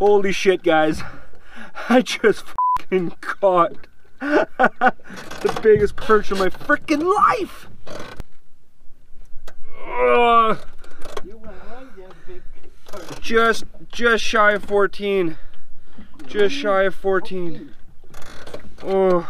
Holy shit, guys. I just fucking caught the biggest perch of my freaking life. Ugh. Just, just shy of 14. Just shy of 14. Oh.